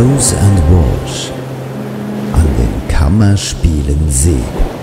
Rose and Walsh an den Kammerspielen See.